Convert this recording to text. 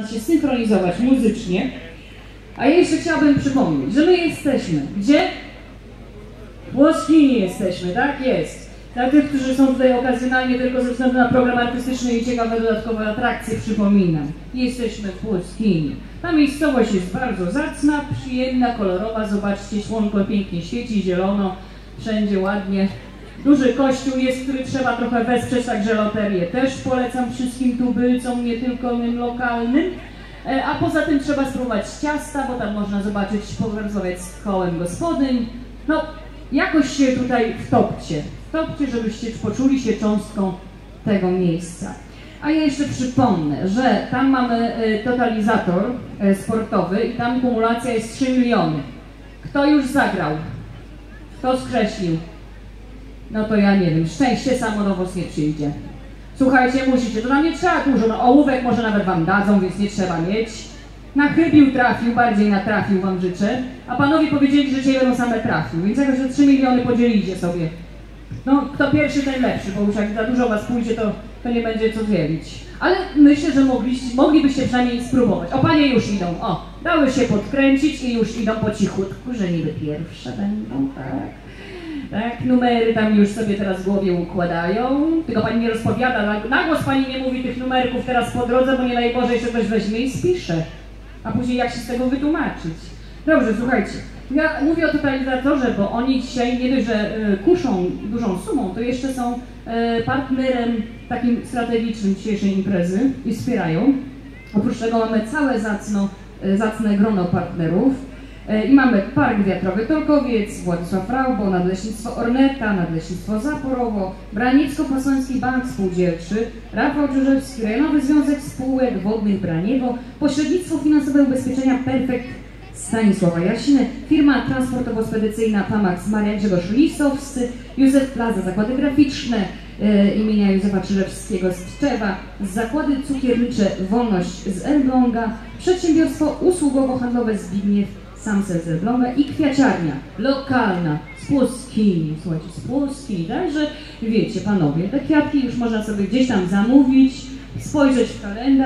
Można się synchronizować muzycznie. A jeszcze chciałabym przypomnieć, że my jesteśmy. Gdzie? W Łoskini jesteśmy, tak? Jest. Dla tych, którzy są tutaj okazjonalnie tylko ze względu na program artystyczny i ciekawe dodatkowe atrakcje, przypominam. Jesteśmy w Łoskini. Ta miejscowość jest bardzo zacna, przyjemna, kolorowa. Zobaczcie, słonko pięknie świeci, zielono, wszędzie ładnie. Duży kościół jest, który trzeba trochę wesprzeć, także loterię też polecam wszystkim tubylcom, nie tylko tym lokalnym. E, A poza tym trzeba spróbować ciasta, bo tam można zobaczyć, porozmawiać z kołem gospodyń. No, jakoś się tutaj wtopcie, wtopcie, żebyście poczuli się cząstką tego miejsca. A ja jeszcze przypomnę, że tam mamy e, totalizator e, sportowy i tam kumulacja jest 3 miliony. Kto już zagrał? Kto skreślił? No to ja nie wiem, szczęście samo nie przyjdzie. Słuchajcie, musicie, to nam nie trzeba dużo, no ołówek może nawet wam dadzą, więc nie trzeba mieć. Na chybił trafił, bardziej na trafił wam życzę, a panowie powiedzieli, że dzisiaj będą same trafił, więc jakoś te 3 miliony podzielicie sobie. No, kto pierwszy, ten lepszy, bo już jak za dużo was pójdzie, to, to nie będzie co dzielić. Ale myślę, że mogliście, moglibyście przynajmniej spróbować. O, panie już idą, o, dały się podkręcić i już idą po cichutku, że niby pierwsze będą, tak. Tak, numery tam już sobie teraz w głowie układają. Tylko pani nie rozpowiada, na, na głos pani nie mówi tych numerków teraz po drodze, bo nie daj Boże jeszcze ktoś weźmie i spisze. A później jak się z tego wytłumaczyć? Dobrze, słuchajcie. Ja mówię o totalizatorze, bo oni dzisiaj nie dość, że e, kuszą dużą sumą, to jeszcze są e, partnerem takim strategicznym dzisiejszej imprezy i wspierają. Oprócz tego mamy całe zacno, e, zacne grono partnerów. E, I mamy Park Wiatrowy Tolkowiec, Władysław Raubo, Nadleśnictwo Orneta, Nadleśnictwo Zaporowo, Branicko-Posoński Bank Spółdzielczy, Rafał Czyżewski, Rejonowy Związek Spółek Wodnych Braniewo, Pośrednictwo Finansowe Ubezpieczenia Perfekt Stanisława Jasiny, firma transportowo-spedycyjna Pamax Maria Grzegorz Lisowscy, Józef Plaza Zakłady Graficzne e, imienia Józefa Czyżewskiego z Tczewa, Zakłady Cukiernicze Wolność z Elbląga, Przedsiębiorstwo Usługowo-Handlowe Zbigniew Samsel z Elbląga i Kwiaciarnia lokalna z Płoskini, słuchajcie, z Płoskini, także wiecie panowie, te kwiatki już można sobie gdzieś tam zamówić, spojrzeć w kalendarz.